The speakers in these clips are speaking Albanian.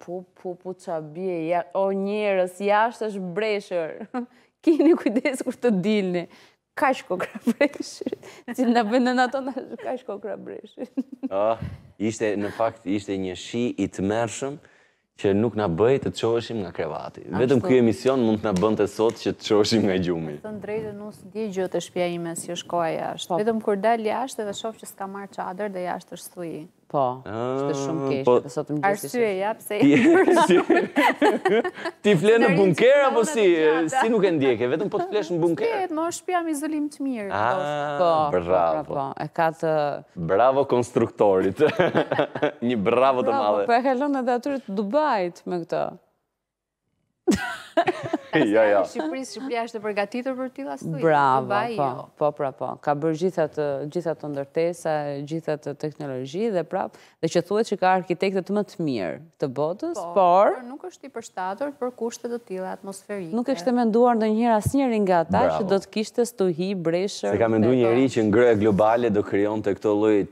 Pu pu pu ça bie ja o njerëz jashtë është breshër. Kini kujdes kur të dilni. Kaq kokrra breshër. Si na bën nëna tona kaq kokrra breshër. Ah, ishte në fakt ishte një shi i tmerrshëm që nuk na bëj të çoheshim nga krevati. Vetëm ky emision mund të na bënte sot që të çoheshim nga gjumi. Të drejtën unë s'di gjë te shpia ime si është koha jashtë. Po. Vetëm kur dal jashtë dhe shoh që s'kam marrë çadër dhe jashtë është stuhi. Po, ishte shumë keq, po, dhe sot më gjithë ishte. Arsyeja, pse i përshyri. Ti fle në bunker, apo si, si nuk e ndjeke, vetëm po të flesh në bunker. Fletë, e ka shpia ime izolim të mirë. Ah, po, po, po, bravo. Po, e ka të... Bravo konstruktorit. Një bravo të madhe. Po, e kalon edhe atyre të Dubait me këta. Ja, ja. Shqipëris, Shqipëria është e përgatitur për të tilla stuhi. Bravo, po, jo. po, pra, po. Ka bërë gjithë, gjithë ato ndërtesa, gjithë atë teknologji dhe prap, dhe që thuhet që ka arkitektët më të mirë të botës, po, por... por nuk është e përshtatur për kushte të tilla atmosferike. Nuk e kishte menduar ndonjëherë asnjëri nga ta që do të kishte stuhi, breshër... S'e ka mendu njeri që ngrohja globale do krijonte këto lloj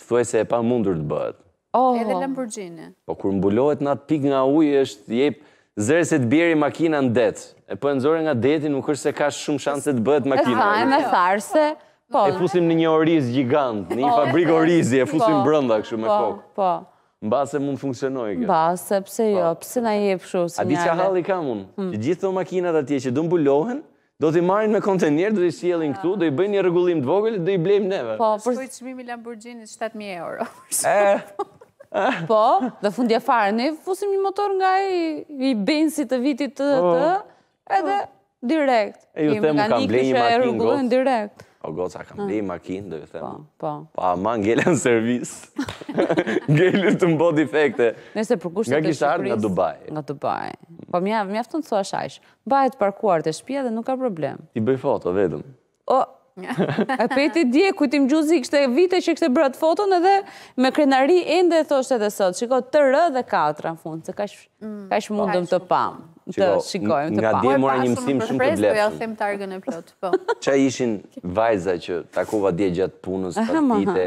Thuajse e pamundur të bëhet. Oh. Edhe Lamborghini. Po kur mbulohet në atë pikë nga uji është e bëj zap se të bjerë makina në det. E po e nxore nga deti nuk është se ka shumë shanse të bëhet makina. E thajmë e tharse. Po. E fusim në një oriz gjigant, në një po. fabrikë orizi, e fusim po. brenda kështu me po, kokë. Po, po. Mbase mund të funksionojë kjo. Mbase, pse jo, pse na jep shu si njale. A di që hall kam unë, hmm. që gjithë ato makinat atje që do mbulohen, Do t'i marrin me kontenierë, do t'i sjellin këtu, do i bëjnë një rregullim të vogël dhe do i blejmë neve. Po, po shkoi çmimi Lamborghini 7000 euro. Po, dhe fundja fare, i fusim një motor nga një benzi të vitit të të, po. edhe direkt. E do ju them, kam blerë një makinë gocë. direkt. O goca, kam blerë makinë, do ju them. Po, po. Po, ama ngele në servis. Ngele të mbo defekte. Nëse për kushtet e Shqipërisë. Nga kishte ardhë nga Dubai. Nga Dubai. Po, mjafton të thua shajsh. Mbahet parkuar te shpia dhe nuk ka problem. I bëj foto vetëm. O, e pe ti dje, Kujtim Gjuzi, kishte vite që kishte bërë atë foton edhe me krenari ende e thoshte edhe sot, shiko, tre dhe katra në fund, se kaq mundëm të pam, të shikojmë, të pam. Nga dje mora një mësim shumë të vlefshëm. Ia them targën e plotë, po. Ça ishin vajza që takova dje gjatë punës, partite,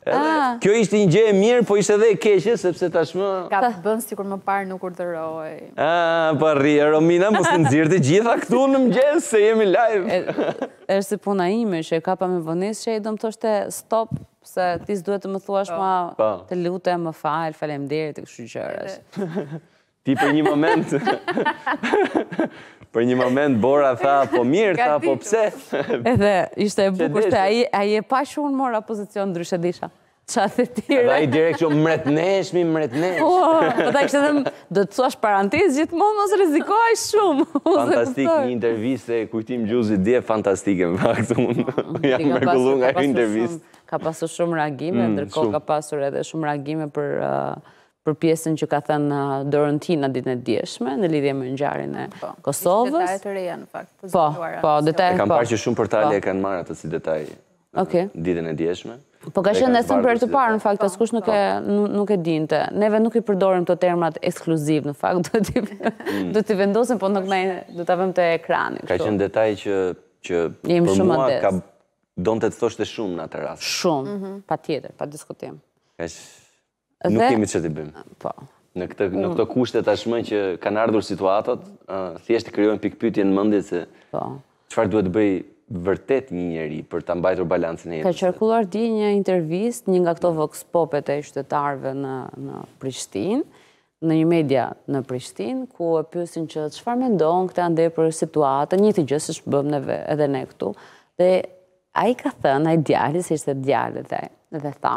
Edhe ah. kjo ishte një gjë e mirë, po ishte edhe e keqe sepse tashmë ka të bëjë sikur më parë nuk urdhëroi. Ah, po rri, Romina mos na i nxirr të gjitha këtu në mëngjes se jemi live. Është si puna ime që e kapa me vonesë që ai do të thoshte stop se ti s'duhet të më thuash po. më po. të lutem, më fal, faleminderit të kështu gjërash. Ti për një moment, për një moment Bora tha, po mirë, tha, po pse? Edhe, ishte e bukur, se e pashë shumë mora pozicion ndryshe di ça. Ca të tjera. Dhe i direkt që mretnesh, mi mretnesh. Po, po ta kështë edhe, do të thuash parantezë gjithë mund, mos rizikoj shumë. Fantastike, intervista e Kujtim Gjuzit dje, fantastike në fakt unë. Jam mrekullu nga intervista. Ka pasur shumë reagime, mm, ndërkohë ka pasur edhe shumë reagime për... Uh, për pjesën që ka thënë Dorontina ditën e djeshme, në lidhje me ngjarjen e po, Kosovës. Po, detajet e reja në fakt, të po, zbuluara. Po, po, detajet, po. E kam parë që shumë portale po. e kanë marrë atë si detaj okay. ditën e djeshme. Po ka qenë për herë të parë, në fakt, po, askush nuk e nuk e dinte. Neve nuk i përdorim këto termat ekskluziv, në fakt, do t'i mm. do t'i vendosim, po nuk na do ta vëmë te ekrani. Ka qenë detaj që që për mua ka donte të thoshte shumë në atë rast. Shumë, mhm. patjetër, pa diskutim. Është Nuk kemi ç't'i bëjmë. Po. Në këtë, në mm. këto kushte tashmë që kanë ardhur situatat, uh, thjesht të krijojnë pikëpyetje në mendje se po. Çfarë duhet të bëjë vërtet një njeri për ta mbajtur balancën e jetës? Ka qarkulluar dje një intervistë një nga këto mm. vox popet e qytetarëve në në Prishtinë, në një media në Prishtinë, ku e pyesin që çfarë mendon këtej andej për situatën, njëjta gjë siç bëjmë neve edhe ne këtu. Dhe ai ka thënë, ai djali, se ishte djalë dhe, dhe tha,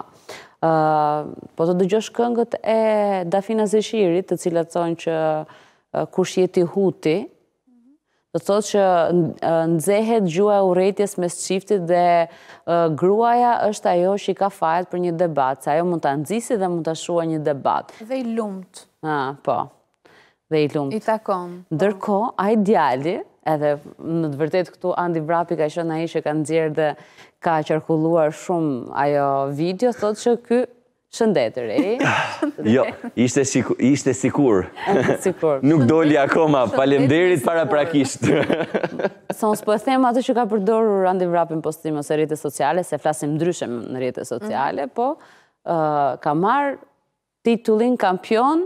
uh, po të dëgjosh këngët e Dafina Zeqirit, të cilat thonë që uh, kush jeti huti, Do të thotë që nxitet gjuha e urrejtjes mes çiftit dhe gruaja është ajo që i ka fajet për një debat, se ajo mund ta nxisë dhe mund ta shuajë një debat. Dhe i lumtë. Ah, po. Dhe i lumtë. I takon. Po. Ndërkohë, ai djali, edhe në të vërtetë këtu Andi Vrapi ka qenë ai që ka nxjerrë dhe ka qarkulluar shumë ajo video, thotë që ky Shëndet, Rej. Jo, ishte sikur. Ishte sikur. Nuk doli akoma, faleminderit paraprakisht. S'po e them atë që ka përdorur Andi Vrapi në postim ose rrjetet sociale, se flasim ndryshe në rrjetet sociale, po ka marrë titullin kampion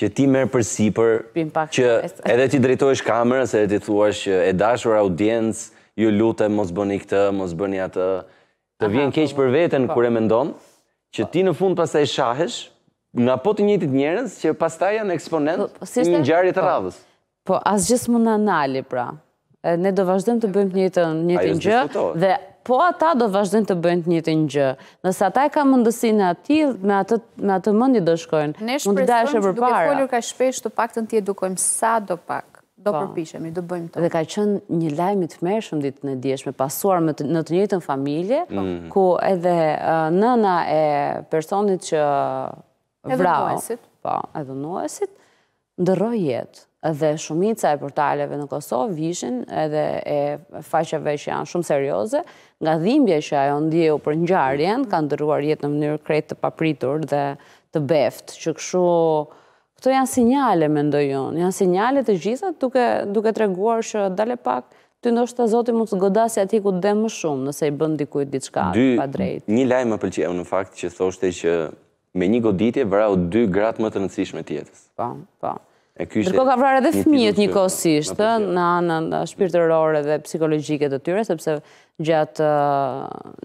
që ti merr përsipër që edhe t'i drejtohesh kamerës edhe t'i thuash që e dashur audiencë, ju lutem mos bëni këtë, mos bëni atë. Të vjen keq për veten po. kur e mendon që po. ti në fund pastaj shahesh nga po të njëjtit njerëz që pastaj janë eksponentë po, në një ngjarje të radhës. Po asgjë s'mund na nali pra. Ne do vazhdojmë të bëjmë të njëjtën njëjtën gjë dhe po ata do vazhdojnë të bëjnë të njëjtën gjë. Nëse ata e kanë mendësinë atë, me atë me atë mendje do shkojnë. Ne shpresojmë që duke folur kaq shpesh të paktën t'i edukojmë sa do pak. Do po. përpiqemi, do bëjmë të. Dhe ka qenë një lajm i tmerrshëm ditën e djeshme, pasuar me në të njëjtën familje, po. mm. ku edhe nëna e personit që vrau, po, e dhunuesit, ndërroi jetë. Dhe shumica e portaleve në Kosovë vinin edhe e faqeve që janë shumë serioze, nga dhimbja që ajo ndjeu për ngjarjen, ka ndërruar jetë në mënyrë krejt të papritur dhe të beftë, që kështu, këto janë sinjale, mendoj unë, janë sinjale të gjitha duke, duke treguar që dale pak, ty ndoshta zoti mund të godasi atje ku të dhemb më shumë, nëse i bën dikujt diçka të padrejtë. Dy, një lajm më pëlqeu në fakt që thoshte që Me një goditje vrau dy gratë më të rëndësishme të jetës. Po, po. E ky ishte. Ndërkohë ka vrarë edhe fëmijët njëkohësisht, ë, në anën shpirtërore dhe psikologjike të tyre, sepse gjatë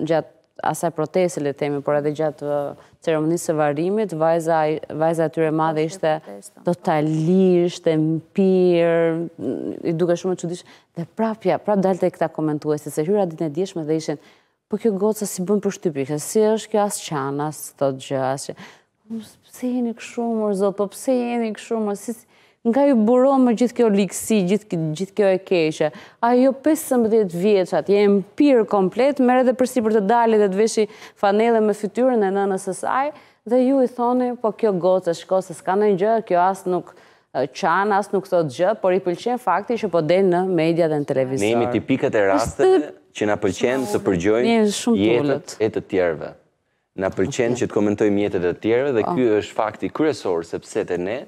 gjatë asaj proteste le të themi, por edhe gjatë ceremonisë së varrimit, vajza vajza e tyre e madhe ishte totalisht e mpirë, u dukej shumë e çuditshme. Dhe prapë, prapë dalin këta komentuesit se hyra ditën e djeshme dhe ishin Po kjo goca s'i bën përshtypje, kjo si është kjo as qan, as thotë gjë, as që... Po pse jeni kështu, mor zot, po pse jeni kështu, mor, si... Nga ju buron më gjithë kjo ligësi, gjithë, gjithë kjo e keqe. Ajo 15 vjeçe atje e mpirë komplet, merr edhe përsipër të dali dhe të veshi fanele me fytyrën e nënës së saj, dhe ju i thoni, po kjo goca, shiko se s'ka ndonjë gjë, kjo as nuk, Qan as nuk thotë gjë, por i pëlqen fakti që po del në media dhe në televizor. Ne jemi tipikët e rasteve që na pëlqen të përgjojmë jetët e të tjerëve. Na pëlqen që të komentojmë jetët e të tjerëve dhe ky është fakti kryesor sepse te ne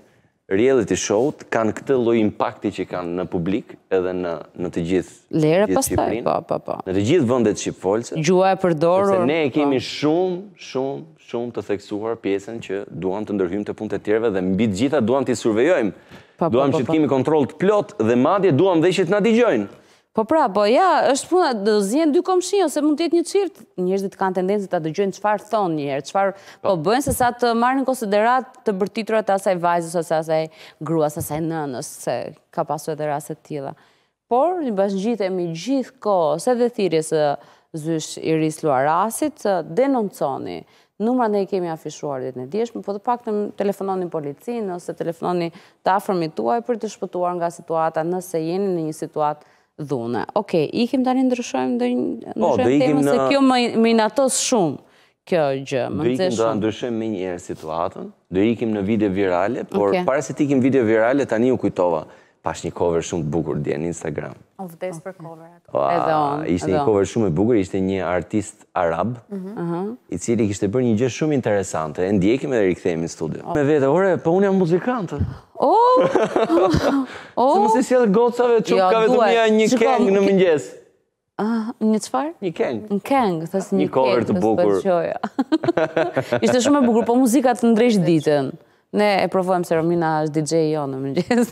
reality show-t kanë këtë lloj impakti që kanë në publik edhe në në të gjitha Lëre pastaj, po, po, po. Në të gjitha vendet shqipfolëse. Gjuha e përdorur. Sepse ne e kemi shumë, shumë, shumë të theksuar pjesën që duam të ndërhyjmë te punët e të tjerëve dhe mbi të gjitha duam t'i survejojmë. Po, po, duam po, që të kemi kontroll të plotë dhe madje duam dhe që të na dëgjojnë. Po pra, po ja, është puna, do zihen dy komshinj ose mund të jetë një çift, njerëzit kanë tendencë ta dëgjojnë çfarë thonë një herë, çfarë po bëjnë se sa të marrin në konsideratë të bërtiturat e asaj vajzës ose asaj gruas, asaj nënës, se ka pasur edhe raste të tilla. Por, ne i bashkëngjitemi gjithë kohës edhe thirrjes së Zysh Iris Luarasit, denonconi numrat ne i kemi afishuar ditën e djeshme, po të paktën telefononi policinë ose telefononi të afërmit tuaj për të shpëtuar nga situata nëse jeni në një situatë dhune. Ok, ikim tani ndryshojmë ndonjë ndryshojmë temën se kjo më inatos shumë. kjo gjë. Do ikim do ta ndryshojmë menjëherë situatën, do ikim në video virale, por para se të ikim video virale tani u kujtova. Pash një cover shumë të bukur dje në Instagram. Unë vdes për coverat. Edhe unë. Ishte një cover shumë e bukur, ishte një artist arab, i cili kishte bërë një gjë shumë interesante. E ndjekim edhe rikthehemi në studio. Më vete, ore, po unë jam muzikant. Oh! Si mos i sjell gocave çupkave të mia një këngë në mëngjes. Ah, një çfarë? Një këngë. Një këngë, thashë një këngë. Një cover të bukur. Ishte shumë e bukur, po muzika të ndreq ditën. Ne e provojmë se Romina është DJ jonë në mëngjes.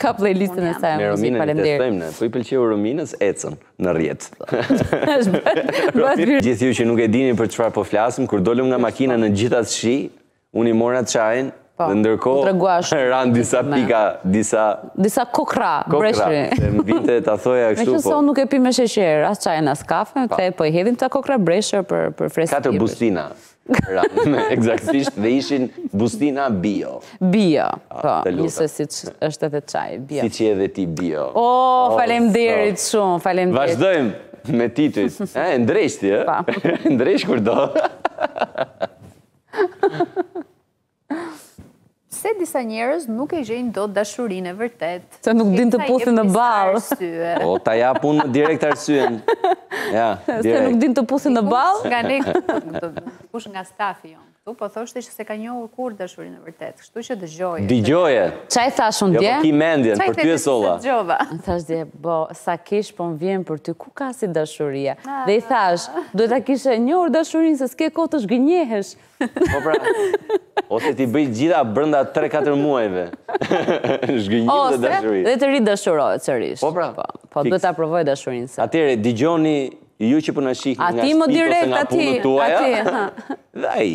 Ka playlistën e saj. Me Romina në të thëjmë në, po i pëlqeu Rominës, ecën në rrjet. Gjithë ju që nuk e dini për çfarë po flasim, kur dolëm nga makina në gjithë atë shi, Unë i mora çajin, po, dhe ndërkohë ranë disa pika, disa... Disa kokrra, breshri. Kokrra, më vinte ta thoja kështu, po... Meqë s'e unë nuk e pi me sheqer, as çajin, as kafen, po. Thashë po i hedhim ca kokrra breshër për, për freski. Katër bustina, ranë, ekzaktësisht, dhe ishin bustina bio. Bio, ah, po, nejse siç është edhe çaji, bio. Siç je edhe ti bio. O, oh, faleminderit shumë, faleminderit. Vazhdojmë me titujt, e, ndreq ti, e? Pa. Ndreq kur do. Pse disa njerëz nuk e gjejnë dot dashurinë e vërtetë. Se nuk dinë të puthin në ballë. O ta japin direkt arsyen. Ja, direkt. Se nuk dinë të puthin në ballë. Nga ne kush nga stafi jonë këtu po thoshte që s'e ka njohur kurrë dashurinë e vërtetë. Kështu që dëgjoje. Dëgjoje. Ça thashë unë jo, dje? Jo, ki mendjen, për ty e solla. Ta dëgjova. Thashë dje, bo, sa keq po më vjen për ty, ku ka si dashuria? Ah. Dhe i thashë, duhet ta kishe njohur dashurinë se s'ke kohë të zhgënjehesh. Po pra. Ose t'i bëjë të gjitha brenda 3-4 muajve. Zhgënjim dhe dashuri. Ose dhe të ridashurohet sërish. Po pra. Po, po duhet ta provojë dashurinë se. Atëherë, dëgjoni ju që po na shihni nga shtëpia ose nga punët tuaja. Aty, aty, aty. Dhe ai.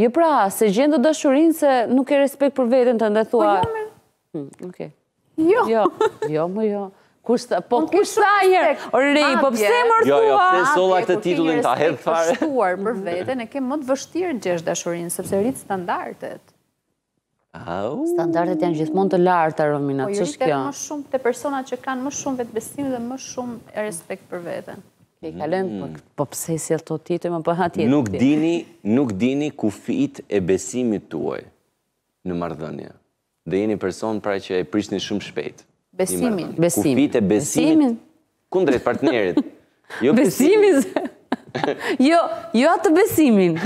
Jo pra, s'e gjen dot dashurinë se nuk ke respekt për veten tënde po thua. Po jo, me. Jo. Jo, jo, më jo. Kush tha, po kush tha njëherë, Ori, po pse m'e thua? Jo, jo, pse e solla këtë titullin atëherë fare? Kushtuar për veten e ke më të vështirë të gjesh dashurinë, sepse rrit standardet. Standardet janë gjithmonë të larta, Romina, që s'kjo? Po, ju më shumë te personat që kanë më shumë vetëbesim dhe më shumë respekt për veten. E kalon, po, po pse si e të tjetë, më përha tjetë. Nuk dini, nuk dini kufijtë e besimit tuaj në marrëdhënie. Dhe jeni person pra që e prishni shumë shpejt. Besimin. Kufijtë e besimit Kundrejt partnerit. Jo besimin. Jo, jo atë besimin.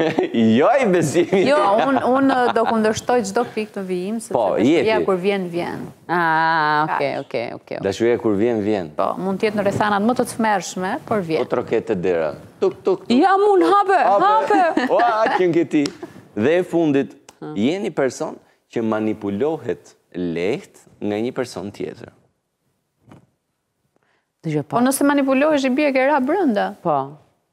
Jo besimin. Jo, un un do kundërshtoj çdo pikë në vijim sepse po, dashuria kur vjen vjen. Ah, okay, okay, okay. Dashuria kur vjen vjen. Po, mund të jetë në rrethanat më të tmerrshme, por vjen. Po troket te dera. Tuk tuk. Ja mund hape, hape. Ua, qenke ti. Dhe e fundit, jeni person që manipulohet lehtë nga një person tjetër. Po nëse manipulohesh i bje ke ra brënda. Po,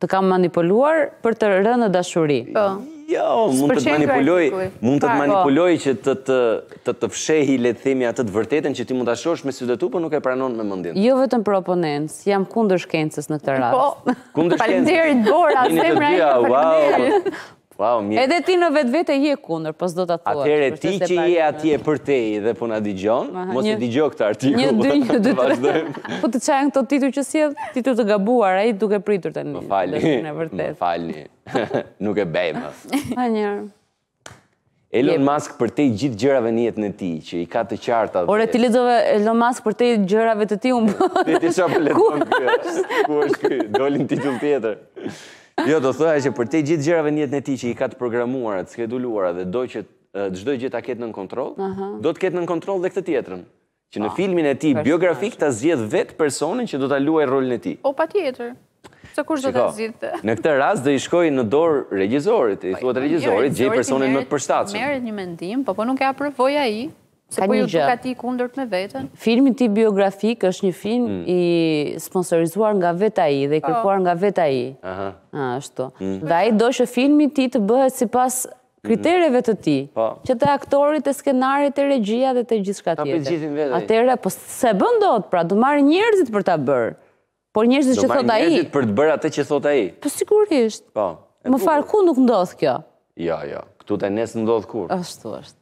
të kam manipuluar për të rënë në dashuri. Po. Jo, mund të të manipuloj, mund të të manipuloj që të të të të fshehi le të themi atë të vërtetën që ti mund ta shohësh me sytë tu, por nuk e pranon me mendjen. Jo vetëm për oponencë, jam kundër shkencës në këtë rast. Po. Kundër shkencës. Faleminderit Bora, zemër faleminderit. Edhe ti në vetvete je kundër, po s'do ta thuash. Atëherë ti që je atje përtej dhe po na dëgjon, mos e dëgjo këtë artikull. Një, dy, një, dy, tre. Po të qajnë këto tituj që sjell tituj të gabuar, ai duke pritur të një. Më falni, më falni. Nuk e bëjmë. A njërë. Elon Musk përtej gjithë gjërave në jetën e tij, që i ka të qarta dhe... Ore, ti lexove Elon Musk përtej gjërave të tij, unë... Po- ti ti ça po lexon kjo, ku është kjo, doli një titull tjetër. Jo, do thoja që përtej gjithë gjërave në jetën e tij që i ka të programuara, të skeduluara dhe do që çdo gjë ta ketë nën kontroll, do të ketë nën kontroll dhe këtë tjetrën. Që në filmin e tij biografik ta zgjedhë vetë personin që do ta luajë rolin e tij. Po patjetër. Se kush do ta zgjidhte. Në këtë rast do i shkojë në dorë regjisorit, i thuhet regjisorit, gjej personin më të përshtatshëm. Merret një mendim, po po nuk e aprovon ai, se po iu duk atij kundërt me veten. Filmi i tij biografik është një film i sponsorizuar nga vetë ai dhe i kërkuar nga vetë ai. Ëh, ashtu. Dhe ai do që filmi i tij të bëhet sipas Kritereve të tij, po. që te aktorët, te skenari, te regjia dhe te gjithçka tjetër. Ta për gjithin vete. Atëherë, po s'e bën dot pra, do marrë njerëzit për ta bërë. Por njerëzit që thotë ai. Do marrë njerëzit për të bërë atë që thotë ai. Po sigurisht. Po. Më fal ku nuk ndodh kjo? Ja, jo, ja. Jo. Këtu te ne s'ndodh kurrë. Ashtu është.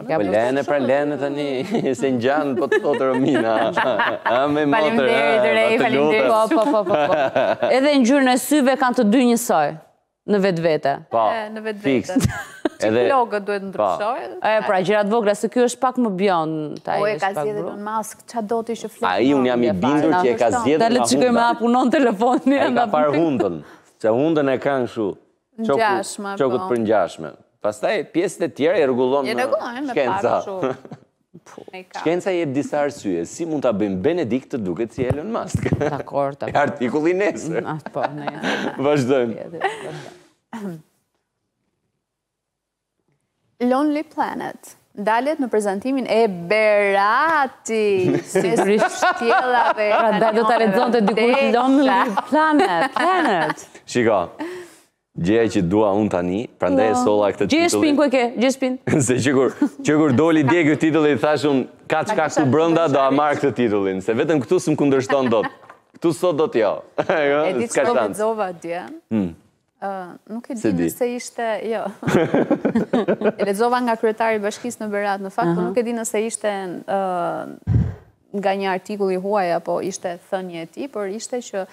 Po lëre pra lëre të një, se në gjanë po të thotë Romina. Ame motër, të lutem. Po, po, po, po, po. Edhe ngjyrën e syve kanë të dy njësoj, në vetvete. Po, fiks. Edhe flokët duhet ndryshojë. Po. E, pra, gjëra të vogla, se ky është pak më bjond. O, e ka zgjedhur Elon Musk, ça do t'i shë fletë? Ai unë jam i bindur që e ka zgjedhur Elon Musk. Dale që kemi hapur telefonin. Ai ka parë hundën, që hundën e kanë shumë. Qokut për ngjashme. Pastaj pjesët e tjera i rregullon shkenca. Shkenca jep disa arsye, si mund ta bëjmë Benedikt të duket si Elon Musk. Dakor, dakor. Artikulli nesër. Po, nesër. Vazhdojmë. Lonely Planet ndalet në prezantimin e Beratit sigurisht Stela dhe prandaj do të lexonte dikush Lonely Planet Planet Shiko gjëja që dua unë tani, prandaj e solla këtë titullin. Gjeje shpinë ku e ke, gjeje shpinë. Se që kur, që kur doli dje ky titulli, thashë unë, kaq e ka këtu brenda, do e marr këtë titullin. Se vetëm këtu s'më kundërshton dot, këtu sot dot jo. E di çfarë lexova dje, hmm. Nuk e di nëse ishte, jo, e lexova nga kryetari i bashkisë në Berat, në fakt, po nuk e di nëse ishte nga një artikull i huaj, apo ishte thënie e tij, por ishte që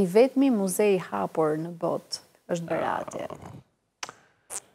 i vetmi muze i hapur në botë, është Berati.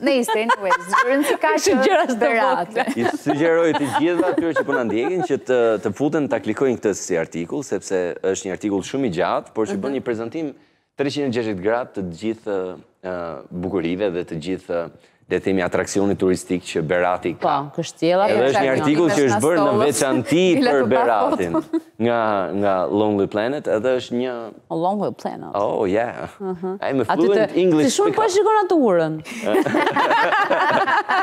Nejse, anyway, zërin si kaq është Berati. I sugjeroj të gjithëve atyre që po na ndjekin që të futen ta klikojnë këtë si artikull, sepse është një artikull shumë i gjatë, por që mhm. bën një prezantim 360 gradë të gjithë bukurive dhe të gjithë le të themi atraksionit turistik që Berati ka. Po, kështjella për Edhe është një artikull që është bërë në veçanti për Beratin. Nga nga Lonely Planet edhe është një Lonely Planet. Oh yeah. I'm a fluent English. Ti shumë po shikon atë urën.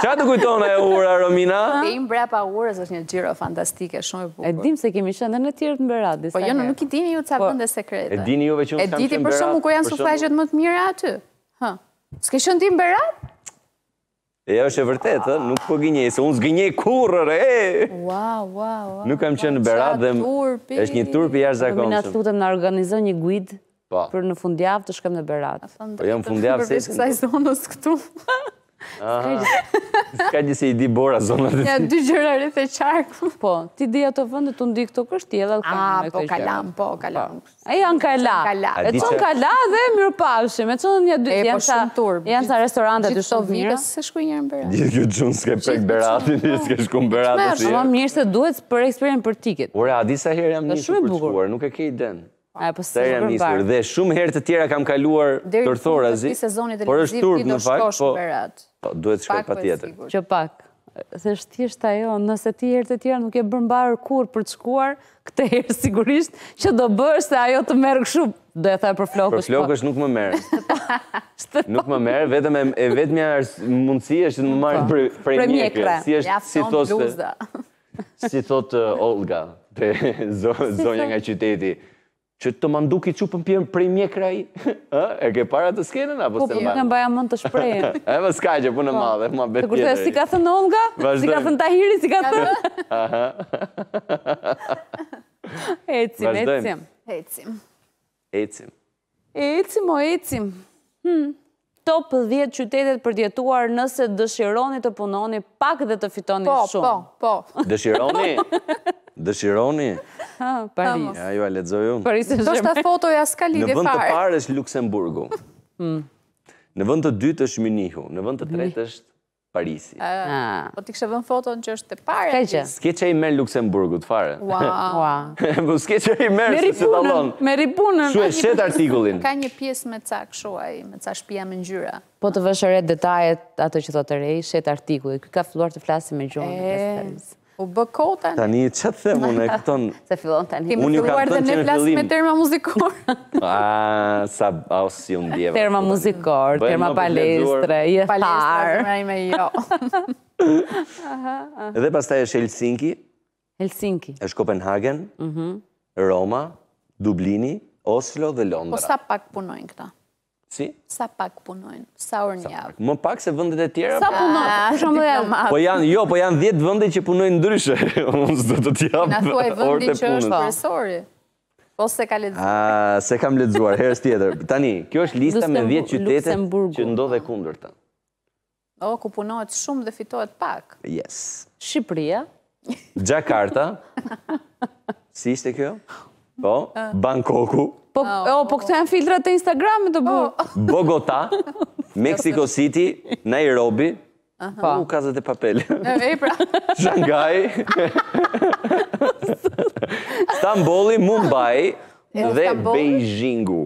Çfarë të kujton ajo ura Romina? Them mbrapa urës është një xhiro fantastike, shumë e bukur. E dimë se kemi qenë dhe ne të tjerët në Berat disa. Po jo, nuk i dini ju ca po, vende sekrete. E dini juve që unë kam qenë në Berat. E di ti për shembull ku janë suflaqet më të mira aty. Hë. S'ke qenë ti në Berat? E është e vërtetë, ë, nuk po gënjej, se unë s'gënjej kurrë, re! Wow, wow, wow. Nuk kam qenë në Berat dhe është një turp i jashtëzakonshëm. Po pra të lutem na organizo një guidë po. për në fundjavë të shkojmë në Berat. Po jam fundjavë se përveç kësaj zonës këtu. Ska një se i di mor zonat. Ja, dy gjëra rreth e qarku. Po, ti di ato vendet, unë di këto kështjella. A, po kalanë, po kalanë. Po. E janë kala. E qenë kala dhe mirupafshim. E qënë një dy të janë ca janë ca restorante shumë mirë. Gjithë s'ke shku njëherë në Berat. Gjithë kjo qënë s'ke prek Beratin, gjithë s'ke shku në Berat. Shumë më mirë se duhet për eksperiencë për ty kjo. Ore, a di sa herë jam nisur për të shkuar, nuk e ke idenë. Po sa herë jam nisur. Dhe shumë herë të tjera kam kaluar tërthorazi. Por është turp në fakt, po duhet të shkoj patjetër. Që pak. Dhe është thjesht ajo, nëse ti herë të tjera nuk je bërë mbarë kurrë për të shkuar, këtë herë sigurisht që do bëhesh se ajo të merr kështu, do thoja për flokësh. Për po. flokësh nuk më merr. Nuk më merr, vetëm e vetëmja mundësi është të më marrë po. prej mjekre. Si është, si thotë, si thotë Olga, zonja nga qyteti, Që të m'u nduk çupën bjerë prej mjekre ai? Ë? E ke parë atë skenën apo s'e mban? Po, po, nuk e mbaja mend atë shprehje. E mo s'ka punë e po. madhe, ma bëre tjetër. Të kujtoj, si ka thënë Olga? Si ka thënë Tahiri, si ka thënë? Aha. Ecim, ecim. Ecim. Ecim. Ecim, o ecim. Hmm. Top dhjetë qytetet për të jetuar nëse dëshironi të punoni pak dhe të fitoni shumë. Po, po, po. Dëshironi? Dëshironi? Hë, Paris. Ja, jua lexoj unë. Paris Saint Germain. Ndoshta fotoja s'ka lidhje fare. Në vend të parë është Luksemburgu. Në vend të dytë është Mynihu, në vend të tretë është Parisi. Po ti kishe vënë foton që është të parë. S'ka ça. S'ke ça i merr Luksemburgut, fare. Ua. Po s'ke ça i merr, se se talon. Me ripunën. Shiko, shet artikullin. Ka një pjesë me ca kështu, me ca shpia me ngjyra. Po të vësh re detajet, ato që thotë Rei, shet artikullin. Ky ka filluar të flasi me gjuhë. E. U bë kohë tani. Tani ç'a të them unë këtu. Se fillon tani. Unë ju kam thënë që në fillim. me terma muzikorë. Ah, sa os si unë djeva. Terma muzikorë, terma palestre, je fare. Palestra zemra ime jo. Dhe pastaj është Helsinki. Helsinki. Është Kopenhagen. Mhm. Roma, Dublini, Oslo dhe Londra. Po sa pak punojnë këta? Si? Sa pak punojnë, sa orë në javë. Më pak se vëndet e tjera? Sa po? punojnë, për shumë dhe janë. Po janë, jo, po janë dhjetë vëndet që punojnë ndryshe. Unë s'do të t'i jap orët e punës. Na thuaj vëndet që është presori. Po s'e ka lexuar. A, s'e kam lexuar, herës tjetër. Tani, kjo është lista me dhjetë qytete që ndodh e kundërta. Oh ku punohet shumë dhe fitohet pak. Yes. Shqipëria. Xhakarta. Si ishte kjo? Po, Bangkoku. Po, oh, po këto janë filtrat e Instagramit të bu. Oh. Bogota, Mexico City, Nairobi. Po. U, Casa de Papel. E pra. Shanghai. Stambolli, Mumbai dhe Beijingu.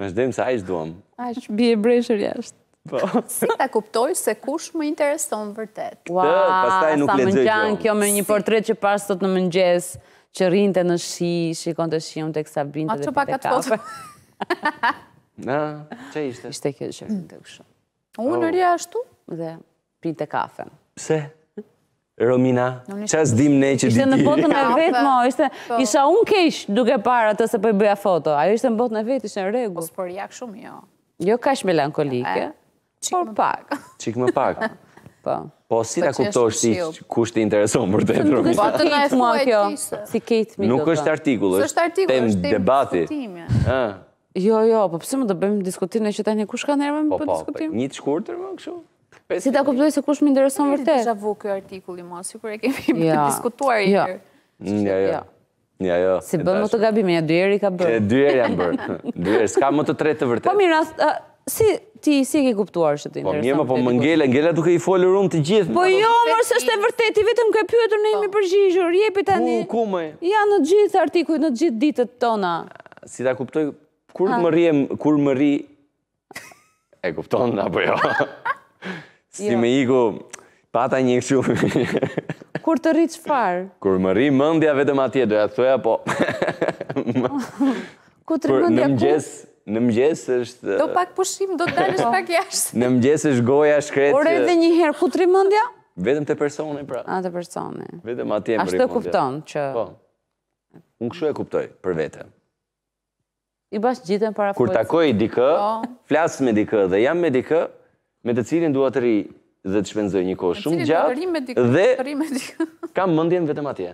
Me shdojmë se ajsh duham. Ajsh, bie breshër jashtë. Po. Si ta kuptoj se kush më intereson vërtet? Ua, sa më ngjan kjo me një portret që pashë sot në mëngjes, që rrinte në shi, shikonte shiun teksa binte dhe pinte kafe. Na, ça ishte? Ishte kjo që rrinte kështu. Unë rrija ashtu? Dhe, Pinte kafen. Pse? Romina, ça s'dimë ne që di ti? Ishte në botën e vet, mo, ishte, po. isha unë qesh duke parë atë se po i bëja foto, ajo ishte në botën e vet, ishte në rregull. Po s'për jak shumë, jo. Jo kaq melankolike, por pak. Çikë më pak. Po. Po si ta kuptosh ti kush të intereson vërtet? Po atë na e thua kjo. Si Kate Middleton. Nuk është artikull, është temë debati. Ë. Jo, jo, po pse mo do bëjmë diskutim ne që tani kush ka nerva po, për diskutim? Po, një të shkurtër mo kështu. Si ta kuptoj se kush më intereson vërtet? Një deja vu ky artikulli mua, sikur e kemi diskutuar një herë. Një, jo. Një, jo. S'i bën më ato gabime, nja dy herë i ka bërë. Dy herë janë bërë. Dy herë, s'ka më të tretë të vërtetë. Po mirë, Si ti si e ke kuptuar se ti po, intereson? Po mirë, po më ngela, ngela duke i folur unë të gjithë. Po jo, mo, se është e vërtetë, ti vetëm ke pyetur ne jemi po. përgjigjur. Jepi tani. Kuku mo? Janë në të gjithë artikujt, në të gjithë ditët tona. Si ta kuptoj kur më rriem, kur më rri E kupton, apo jo? Si jo. me iku, pata një kështu. Kur të rri çfarë? Kur më rri mëndja vetëm atje, doja të thoja, po... Ku të rri mëndja ku? Në mëgjes është... Do pak pushim, do të dalësh po. pak jashtë. Në mëgjes është goja shkretë... Ore edhe një herë, ku të rri mëndja? Vetëm te personi, pra. A, te personi. Vetëm atje më rri mëndja. Ashtu të kupton që... Po. Unë kështu e kuptoj, për veten. I bash gjiten para Kur takoj dikë, po. flas me dikë dhe jam me dikë, me të cilin dua të rri dhe të shpenzoj një kohë shumë gjatë dhe kam mëndjen vetëm atje.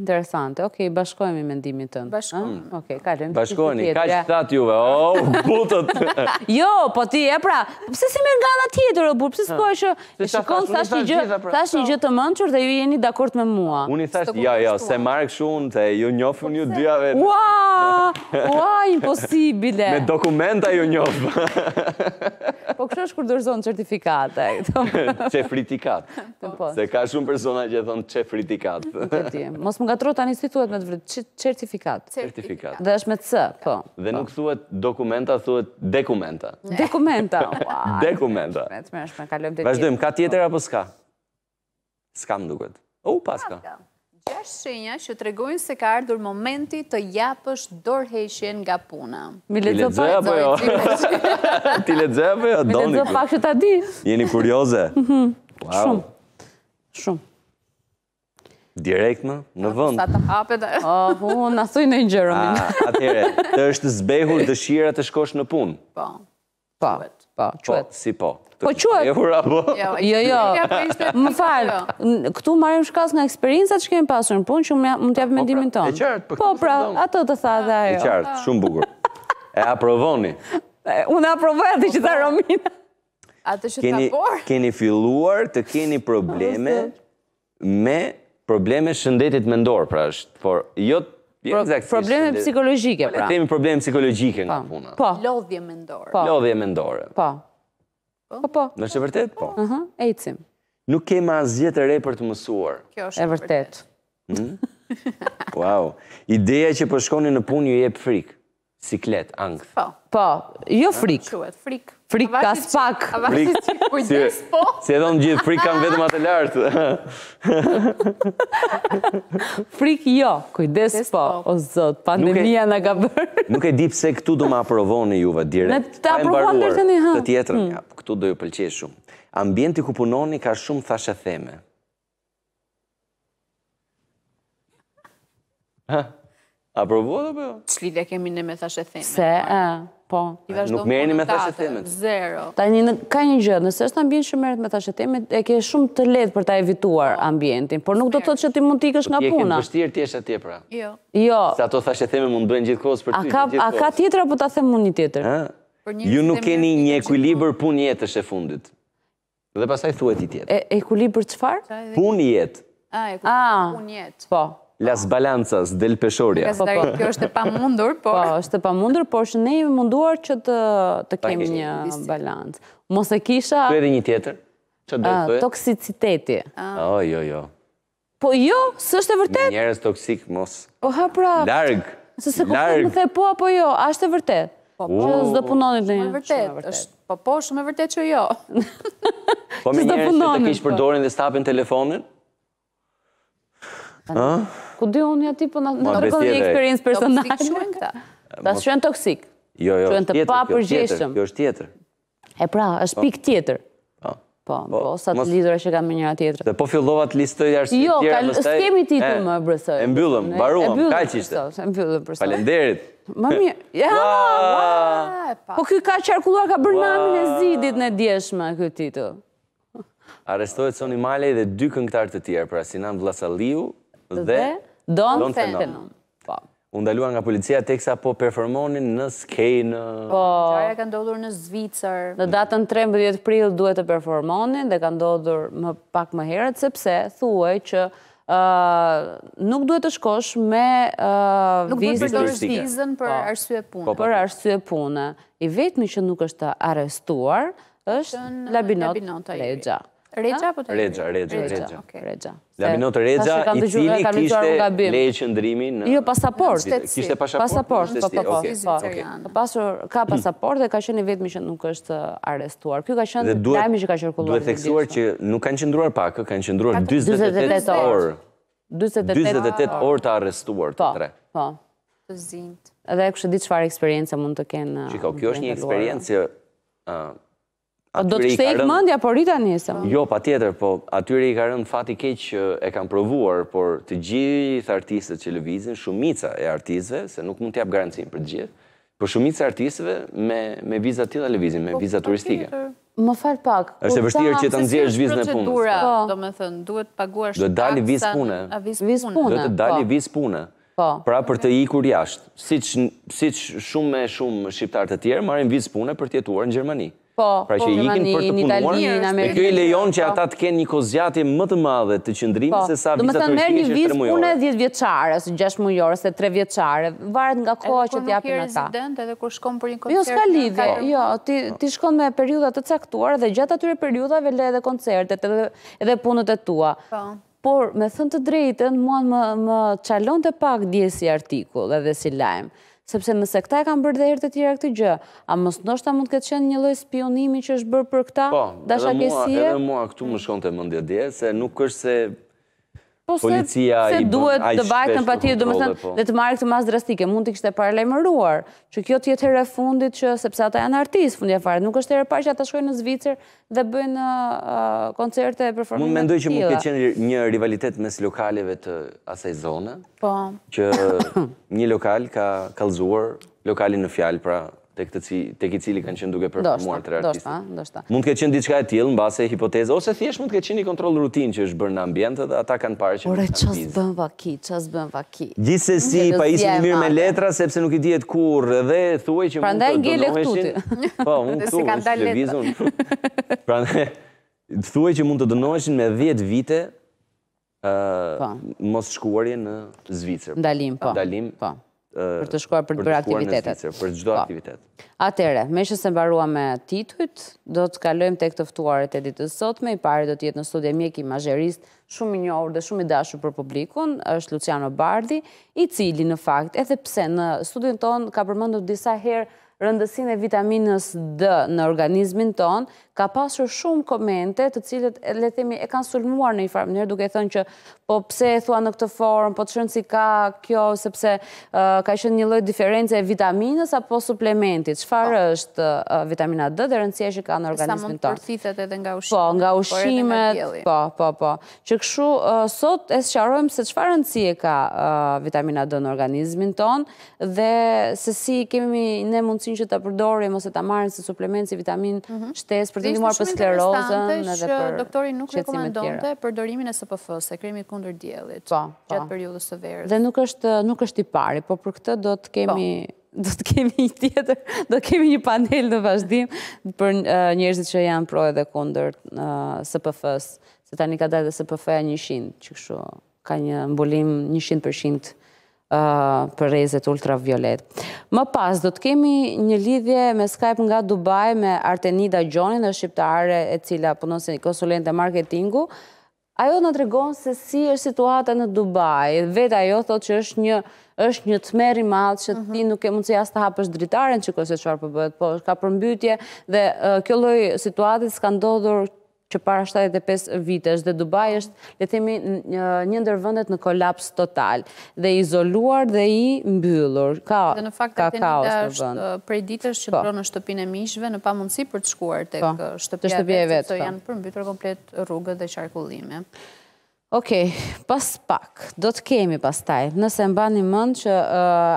Interesante, okej, okay, bashkohemi me mendimin tënd. Bashkohemi. Mm. Okej, okay, kalojmë. Bashkohemi, kaq thatë juve, o, oh, butët. jo, po ti, e pra, pse s'i merr nga ana tjetër, o burrë, pse s'po e she, Shikon, thashë një gjë, thashë një gjë të mënçur dhe ju jeni dakord me mua. Unë i thashë, jo, jo, s'e marr kështu unë, se ju njof unë ju të dyjave. Ua, ua, imposibile. Me dokumenta ju njof. Po kështu është kur dorëzon certifikate. Çefritikatë. Po, po. Se ka shumë persona që e thonë çefritikatë. Mos më ngatërro tani si thuhet me të vërtetë, certifikatë. Certifikatë. Dhe është me C, po. Dhe nuk thuhet dokumenta, thuhet dekumenta. Dekumenta. Dekumenta. Vazhdojmë, ka tjetër apo s'ka? S'ka më duket. U, paska. Gjashtë shenja që tregojnë se ka ardhur momenti të japësh dorëheqjen nga puna. M'i lexo pak apo jo? T'i lexoj apo jo? M'i lexo pak që ta di. Jeni kurioze? Mhm. Shumë. Shumë. Direkt më, në vënd. Sa të hapet, oh, unë, në thuj në ingjërëm. Atëhere, të është zbehur dëshira të shkosh në punë. Po, po, po, po, si po. Po quat? Po. Jo, jo, jo. Më fal. Këtu marrim shkas nga eksperiencat që kemi pasur në punë që mund të japim po, pra, mendimin tonë. E qartë, po. Po pra, atë të tha dhe ajo. E qartë, shumë bukur. E aprovoni. Unë aprovoj atë që tha Romina. Atë që tha Pori? Keni filluar të keni probleme me probleme shëndetit mendor, pra është, por jo jo probleme psikologjike, pra. Kemi probleme psikologjike nga po. puna. Po. Lodhje mendore. Po. Lodhje mendore. Po. Po, po. po. Në të vërtetë, po. Aha, ecim. Nuk kemi asgjë të re për të mësuar. Kjo është e vërtetë. Hmm? Wow. Ideja që po shkoni në punë ju jep frikë. Siklet, ankth. Po. Po, jo frikë. Quhet frikë. Frikë ka aspak. Frikë. Kujdes po. Si e thonë gjithë frikë kam vetëm atë lart. Frikë jo, kujdes po. O zot, pandemia na ka bërë. Nuk e di pse këtu do më aprovoni juve direkt. Ne ta aprovojmë deri tani ha. Te tjetra, këtu do ju pëlqejë shumë. Ambienti ku punoni ka shumë thashetheme. A provuat apo jo? Ç'lidhje kemi ne me thashethemet? Se, e, po. Nuk merreni me thashethemet? Zero. Ka një, ka një gjë, nëse është ambient që merret me thashethemet, e ke shumë të lehtë për ta evituar po. ambientin, por nuk do të thotë që ti mund të ikësh nga puna. Ti e ke vështirë të jesh atje pra? Jo. Jo. Se ato thashethemet mund bëhen gjithë kohës për ty, gjithë kohës. A ka tjetra apo ta them unë një tjetër? Ju nuk keni një ekuilibër punë jetë? Është e fundit. Dhe pastaj thuaje ti tjetër. Ekuilibër çfarë? Punë jetë. Ah, ekuilibër punë jetë. Po. Las balancas del peshorja. Po, po. Kjo është e pamundur, por. Po, është e pamundur, por se ne jemi munduar që të kemi një balancë. Mos e kisha. Thuaj edhe një tjetër. Çfarë do të thotë? Toksiciteti. Ah, jo, jo. Po jo, s'është e vërtetë. Njerëz toksik mos. Po ha pra. Larg. Se s'e kuptoj më the po apo jo, a është e vërtetë. Po po. Që s'do punonim në një. Shumë e vërtetë. Është po po, shumë e vërtetë që jo. Po me njerëz që të keqpërdorin dhe s'ta hapin telefonin? Ë? Ku di unë ja ti po na tregon një eksperiencë personale. Toksik quhen këta. Këta s'quhen toksik. Jo, jo, të papërgjegjshëm, kjo është tjetër. E pra, është po. pikë tjetër. Po. Po, po, po sa të lidhura që janë me njëra-tjetrën. Dhe po fillova të listoj arsye jo, tjera pastaj. Jo, s'kemi ti të më brësoj. E mbyllëm, mbaruam, kaq ishte. E mbyllëm për sot. Faleminderit. Më mirë. Ja, Po ky ka qarkulluar, ka bërë namin e zi ditën e djeshme, ky titull. Arrestohet Soni Malaj dhe dy këngëtarë të tjerë, pra Sinan Vllasalliu dhe Don Phenom. Po. U ndaluan nga policia teksa po performonin në skenë. Po. Ngjarja ka ndodhur në Zvicër. Në datën 13 prill duhet të performonin dhe ka ndodhur pak më herët sepse thuhej që nuk duhet të shkosh me vizë turistike. Nuk duhet të përdorësh vizën për po. arsye pune. Po, po, për arsye pune. I vetmi që nuk është arrestuar është Labinot Rexha. Rexha apo Rexha? Rexha, Rexha, Rexha. Labinot Rexha, i cili kishte lejë qëndrimi në... Jo, pasaportë. Kishte pasaportë? Pasaportë, po, po, po. Ka pasur, ka pasaportë dhe ka qenë i vetmi që nuk është arrestuar. Ky ka qenë lajmi që ka qarkulluar. Duhet theksuar që nuk kanë qëndruar pak, kanë qëndruar 28 orë. 28 orë të arrestuar të po, tre. Po, po. Të zinjtë. Edhe kush e di çfarë eksperience mund të kenë... Shiko, kjo është një eksperiencë Po do të kthej rënd... mëndja, po rri ta nis. Jo, patjetër, po atyre i ka rënë fati i keq që e kanë provuar, por të gjithë artistët që lëvizin, shumica e artistëve, se nuk mund të jap garancinë për të gjithë, por shumica e artistëve me, me viza të tilla lëvizin, me po, viza turistike. Më fal pak. Është e vështirë që të nxjerrësh vizën e punës. Procedura, po. domethënë, duhet të paguash taksën. Do të dalë vizë pune. Vizë pune. Do të dalë po. vizë pune. Po. Pra për të ikur jashtë. Siç siç shumë e shumë shqiptarë të tjerë marrin vizë pune për të jetuar në Gjermani. Po, pra që ikin për të punuar, dhe kjo i lejon që ata të kenë një kohëzgjatje më të madhe të qëndrimit se sa viza turistike që është 3 mujore. Do të thotë merr një vizë pune 10 vjeçare ose 6 mujore ose 3 vjeçare, varet nga koha që të japin ata. Edhe kur nuk je rezident, edhe kur shkon për një koncert. Jo, s'ka lidhje. Jo, ti ti shkon me periudha të caktuara dhe gjatë atyre periudhave le edhe koncertet edhe edhe punët e tua. Po. Por, me thënë të drejtën, mua më çalonte pak dje si artikull edhe si lajm. Sepse nëse këta e kanë bërë dhe herë të tjera këtë gjë, a mos ndoshta mund të ketë qenë një lloj spiunimi që është bërë për këta, dashakeqësie? Po, edhe mua këtu më shkonte mendja dje, se nuk është se policia i bën aq shpesh kontrolle. Po, se duhet të vajtën patjetër, domethënë, dhe të marrin këtë masë drastike. Mund të kishte paralajmëruar që kjo të jetë herë e fundit që, sepse ata janë artistë, fundja fare, nuk është herë e parë që ata shkojnë në Zvicër dhe bëjnë koncerte e performime të tilla. Unë mendoj që mund të ketë qenë një rivalitet mes lokaleve të asaj zone, po. që një lokal ka kallëzuar lokalin në fjalë, pra tek i cili kanë qenë duke performuar tre artistë. Mund të ketë qenë diçka e tillë, mbase hipotezë, ose thjesht mund të ketë qenë një kontroll rutinë që është bërë në ambiente dhe ata kanë parë që nuk kanë vizë. Ore, ç'është se bën vaki, ç'është se bën vaki. Ki. Gjithsesi, pajisuni mirë me madhe. letra sepse nuk i dihet kurrë dhe thuaj që mund të dënoheshin. Po, unë këtu kam dalë lëvizun. Prandaj thuaj që mund të dënoheshin me 10 vite ë po. mos shkuarje në Zvicër. Ndalim, po. Ndalim. Po. Për të shkuar për të bërë aktivitetet. Për çdo po. aktivitet. Atëherë, meqëse mbaruam me titujt, do të kalojmë tek të ftuarit e ditës sotme. I pari do të jetë në studio mjek imazherist, shumë i njohur dhe shumë i dashur për publikun, është Luciano Bardhi, i cili në fakt, edhe pse në studion tonë ka përmendur disa herë rëndësinë e vitaminës D në organizmin tonë, Ka pasur shumë komente të cilët le të themi e kanë sulmuar në një farë mënyrë duke thënë që po pse e thua në këtë formë, po ç'rëndësi ka kjo sepse ka qenë një lloj diference e vitaminës apo suplementit. Çfarë po. është vitamina D dhe rëndësia që ka në organizmin tonë? Sa mund të përthithet edhe nga ushqimet? Po, nga ushqimet. Po, po, po. Që kështu sot e sqarojmë se çfarë rëndësie ka vitamina D në organizmin tonë dhe se si kemi ne mundësinë që ta përdorim ose ta marrim si suplement, si vitaminë mhm. shtesë për të ndihmuar për sklerozën edhe për që doktori nuk rekomandonte përdorimin e SPF-së, kremit kundër diellit, po, po. gjatë periudhës së verës. Dhe nuk është nuk është i pari, por për këtë do të kemi po. do të kemi një tjetër, do të kemi një panel në vazhdim për njerëzit që janë pro edhe kundër SPF-së, se tani ka dalë dhe SPF-ja 100, që kështu ka një mbulim 100% për rrezet ultraviolet. Më pas, do të kemi një lidhje me Skype nga Dubai me Artenida Gjonin, një shqiptare e cila punon si konsulente marketingu. Ajo na tregon se si është situata në Dubai. Vetë ajo thotë që është një është një tmerr i madh që mhm. ti nuk ke mundësi as të hapësh dritaren që të shohësh çfarë po bëhet, po, po ka përmbytje dhe kjo lloj situate s'ka ndodhur që para shtatëdhjetë e pesë vitesh dhe Dubai është, le të themi, një ndër vendet në kolaps total dhe i izoluar dhe i mbyllur. Ka kaos në vend. Dhe në fakt Artenida është prej ditësh që qëndron në shtëpinë e miqve në pamundësi për të shkuar tek shtëpia e vet, sepse janë përmbytur komplet rrugët dhe qarkullimi. Ok, pas pak, do të kemi pastaj, nëse e mbani mend që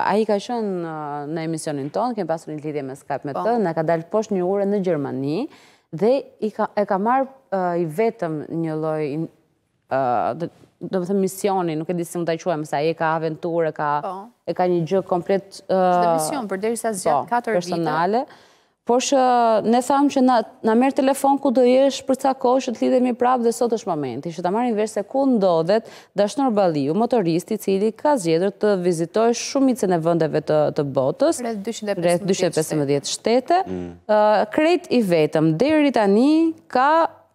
ai ka qenë në emisionin tonë, kemi pasur një lidhje me Skype me të, po. na ka dalë poshtë një ure në Gjermani dhe e ka e ka marrë i vetëm një lloj domethënë misioni, nuk e di si mund ta quajmë, se ai e ka aventurë, e ka po. e ka një gjë komplet është mision përderisa zgjat 4 po, vite. Personale. Por siç ne thamë që na merr telefon ku do jesh për ca kohë që të lidhemi prapë dhe sot është momenti që ta marrim vesh se ku ndodhet Dashnor Balliu, motoristi i cili ka zgjedhur të vizitojë shumicën e vendeve të botës, rreth 215 shtete, krejt i vetëm, deri tani ka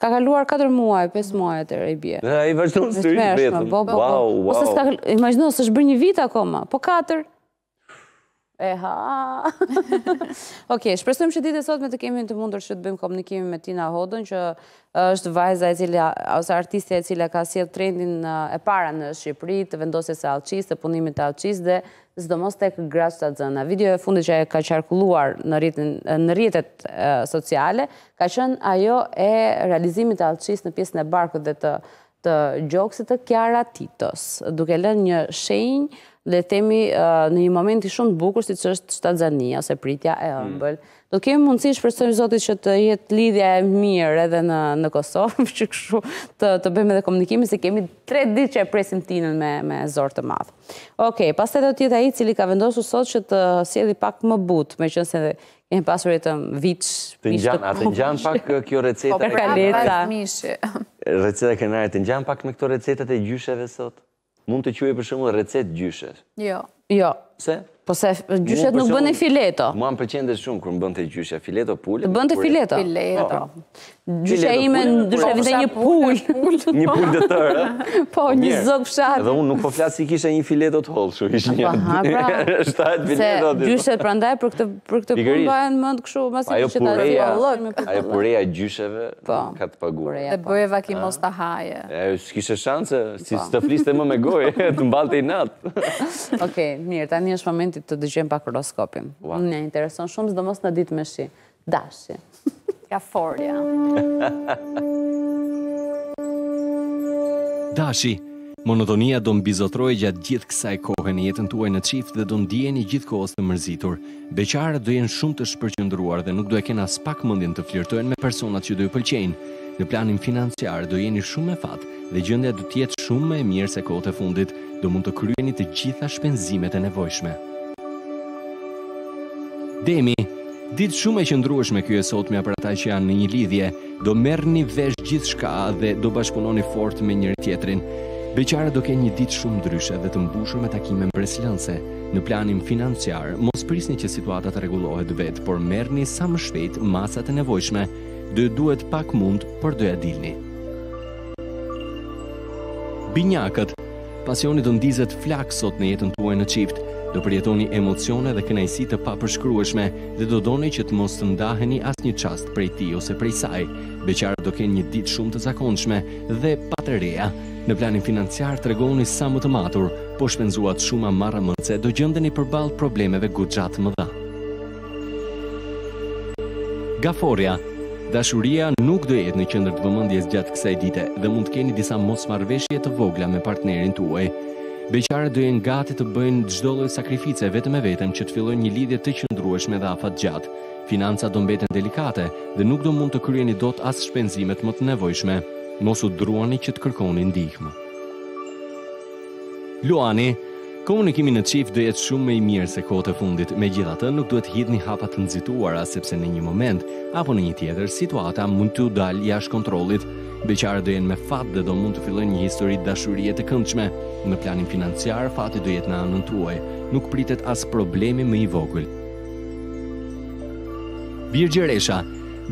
Ka kaluar 4 muaj, 5 muaj atëherë i bie. Dhe ai vazhdon të rrijë vetëm. Po, po, po. Ose s'ka, imagjino, s'është bërë një vit akoma, po 4. Eha. ok, shpresojmë që ditën e sotme të kemi të mundur që të bëjmë komunikimin me Tina Hodën, që është vajza e cila, ose artistja e cila ka sjellë trendin e para në Shqipëri, të vendosjes së allçisë, të punimit të allçisë dhe sidomos tek gratë shtatzëna. Video e fundit që e ka qarkulluar në rrjetin, në rrjetet sociale, Ka qenë ajo e realizimit të allçisë në pjesën e barkut dhe të të gjoksit të Kiara Titos, duke lënë një shenjë le të themi e një momenti shumë të bukur siç është shtatzania ose pritja e hmm. ëmbël. Mm. Do të kemi mundësi shpresojmë zotit që të jetë lidhja e mirë edhe në në Kosovë, që kështu të të bëjmë edhe komunikimin se kemi 3 ditë që e presim Tinën me me zor të madh. Okej, okay, pastaj do të jetë ai i cili ka vendosur sot që të sjellë pak më butë, meqense Kemi pasur vetëm viç, të ngjan, a të ngjan pak kjo receta, Krenare? Receta, Krenare, të ngjan pak me këto recetat e gjysheve sot? Mund të quhej për shembull recetë gjysheje? Jo. Jo. Pse? Po se gjyshet nuk bënin fileto. Mua më pëlqente shumë kur më bënte gjyshja fileto pule. Të bënte fileto. Fileto. Po. Gjyshja ime ndryshe vinte një pulë. Një pulë të tërë. Po, një zog fshati. Dhe unë nuk po flas se kisha një fileto të hollë, shu ishë një. Aha, pra. Shtajt fileto. Se gjyshet prandaj për këtë punë bëhen mëndë kshu. Ajo pureja, ajo pureja gjysheve po. ka të papaguar. Dhe po. bëje vaki mos të haje. E, s'kishe shanse, si po. s'të fliste më me gojë, të mbante inat. Oke, mirë, tani është momenti të dëgjojmë pak horoskopin. Na intereson shumë, sidomos në ditë me shi. Dashi. Ja forja. Dashi, monotonia do mbizotërojë gjatë gjithë kësaj kohe në jetën tuaj në çift dhe do ndiheni gjithë kohës të mërzitur. Beqarët do jenë shumë të shpërqendruar dhe nuk do e kenë aspak mendjen të flirtojnë me personat që do ju pëlqejnë. Në planin financiar do jeni shumë me fat dhe gjendja do të jetë shumë më e mirë se kohët e fundit. Do mund të kryeni të gjitha shpenzimet e nevojshme. Demi, Ditë shumë e qëndrueshme kjo e sotmja për ata që janë në një lidhje. Do merrni vesh gjithçka dhe do bashkëpunoni fort me njëri-tjetrin. Beqarët do kenë një ditë shumë ndryshe dhe të mbushur me takime mbresëlënëse. Në planin financiar, mos prisni që situata të rregullohet vetë, por merrni sa më shpejt masat e nevojshme. Do ju duhet pak mund, por do ja dilni. Binjakët, Pasioni do ndizet flakë sot në jetën tuaj në çift. Do përjetoni emocione dhe kënaqësi të papërshkrueshme dhe do doni që të mos të ndaheni asnjë çast prej tij ose prej saj. Beqarët do kenë një ditë shumë të zakonshme dhe pa të reja. Në planin financiar tregohuni sa më të matur, po shpenzuat shuma marramendëse do gjendeni përballë problemeve goxha të mëdha. Gaforrja, Dashuria nuk do jetë në qendër të vëmendjes gjatë kësaj dite dhe mund të keni disa mosmarrëveshje të vogla me partnerin tuaj. Beqarët do jenë gati të bëjnë çdo lloj sakrifice vetëm e vetëm që të fillojnë një lidhje të qëndrueshme dhe afatgjatë. Financat do mbeten delikate dhe nuk do mund të kryeni dot as shpenzimet më të nevojshme. Mos u druani që të kërkoni ndihmë. Luani, Komunikimi në çift do jetë shumë më i mirë se kohët e fundit, megjithatë nuk duhet të hidhni hapa të nxituara sepse në një moment apo në një tjetër situata mund t'ju dalë jashtë kontrollit. Beqarët do jenë me fat dhe do mund të fillojnë një histori dashurie të këndshme. Në planin financiar fati do jetë në anën tuaj. Nuk pritet as problemi më i vogël. Virgjëresha,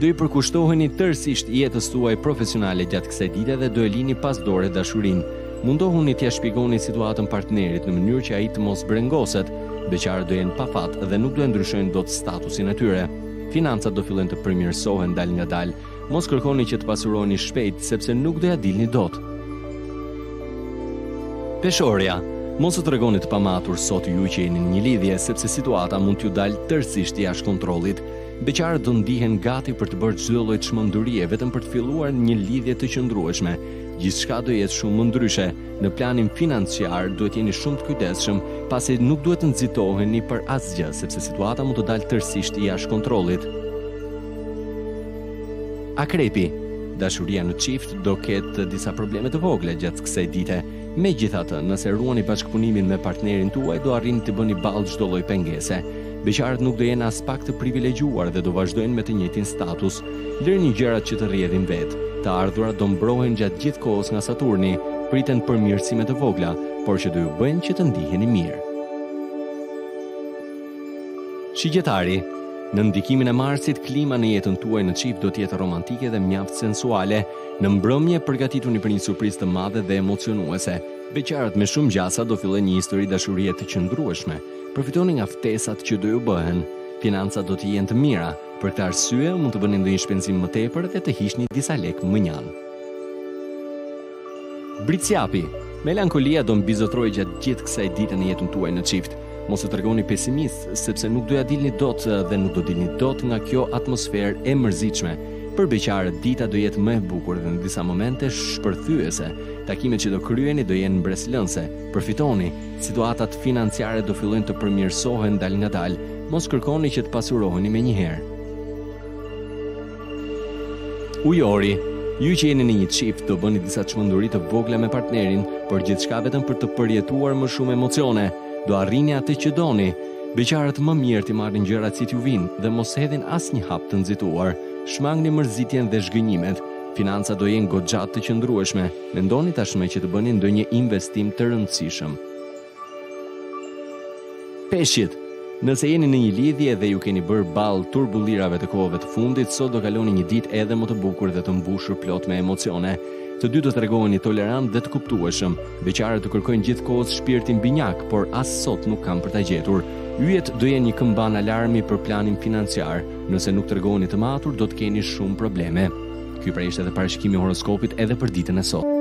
Do i përkushtoheni tërësisht jetës tuaj profesionale gjatë kësaj dite dhe do e lini pas dore dashurinë. Mundohuni t'ia shpjegoni situatën partnerit në mënyrë që ai të mos brengoset. Beqarët do jenë pa fat dhe nuk do e ndryshojnë dot statusin e tyre. Financat do fillojnë të përmirësohen dalëngadalë. Mos kërkoni që të pasuroheni shpejt, sepse nuk do ja dilni dot. Peshorja, Mos u tregoni të pamatur sot ju që jeni në një lidhje, sepse situata mund t'ju dalë tërësisht jashtë kontrollit. Beqarët do ndihen gati për të bërë çdo lloj çmendurie vetëm për të filluar një lidhje të qëndrueshme. Gjithçka do jetë shumë më ndryshe. Në planin financiar duhet të jeni shumë të kujdesshëm, pasi nuk duhet të nxitoheni për asgjë, sepse situata mund të dalë tërësisht jashtë kontrollit. Akrepi, dashuria në çift do ketë disa probleme të vogla gjatë kësaj dite. Megjithatë, nëse ruani bashkëpunimin me partnerin tuaj, do arrini të bëni ballë çdo lloj pengese. Beqarët nuk do jenë aspak të privilegjuar dhe do vazhdojnë me të njëjtin status. Lëreni gjërat që të rrjedhin vetë. Të ardhurat do mbrohen gjatë gjithë kohës nga Saturni, priten përmirësime të vogla, por që do ju bëjnë që të ndiheni mirë. Shigjetari, Në ndikimin e Marsit, klima në jetën tuaj në çift do të jetë romantike dhe mjaft sensuale. Në mbrëmje përgatituni për një surprizë të madhe dhe emocionuese. Beqarët me shumë gjasa do fillojnë një histori dashurie të qëndrueshme. Përfitoni nga ftesat që do ju bëhen. Financat do të jenë të mira, për këtë arsye mund të bëni ndonjë shpenzim më tepër dhe të hiqni disa lekë mënjanë. Bricjapi, melankolia do mbizotërojë gjatë gjithë kësaj dite në jetën tuaj në çift. Mos u tregoni pesimistë, sepse nuk do ia dilni dot dhe nuk do dilni dot nga kjo atmosferë e mërzitshme. Për beqarët dita do jetë më e bukur dhe në disa momente shpërthyese. Takimet që do kryeni do jenë mbresëlënëse. Përfitoni, Situatat financiare do fillojnë të përmirësohen dalëngadalë, mos kërkoni që të pasuroheni menjëherë. Ujori, ju që jeni në një çift do bëni disa çmenduri të vogla me partnerin, por gjithçka vetëm për të përjetuar më shumë emocione. Do arrini atë që doni. Beqarët më mirë t'i marrin gjërat si t'ju vinë dhe mos hedhin asnjë hap të nxituar. Shmangni mërzitjen dhe zhgënjimet. Financat do jenë goxha të qëndrueshme. Mendoni tashmë që të bëni ndonjë investim të rëndësishëm. Peshqit, nëse jeni në një lidhje dhe ju keni bërë ballë turbullirave të kohëve të fundit, sot do kaloni një ditë edhe më të bukur dhe të mbushur plot me emocione. Të dy do të tregoheni tolerantë dhe të kuptueshëm. Beqarët do kërkojnë gjithë kohës shpirtin binjak, por as sot nuk kanë për ta gjetur. Yjet do jenë një këmbanë alarmi për planin financiar. Nëse nuk tregoheni të matur, do të keni shumë probleme. Ky pra ishte edhe parashikimi i horoskopit edhe për ditën e sot.